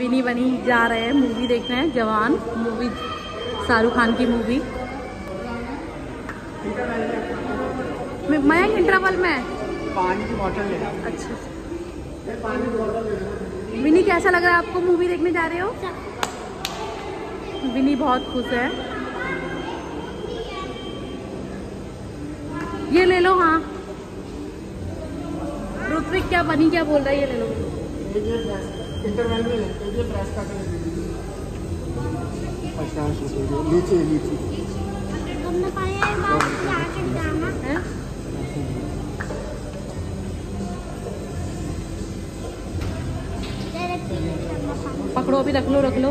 विनी बनी जा रहे हैं। मूवी देखने हैं जवान। मूवी शाहरुख खान की मूवी मयंक इंटरवल में। पानी की बोतल ले अच्छा। विनी कैसा लग रहा है आपको मूवी देखने जा रहे हो? विनी बहुत खुश है। ये ले लो हाँ। ऋत्विक क्या बनी क्या बोल रहा है? ये ले लो। जाना हैं? पकड़ो अभी रख लो रख लो।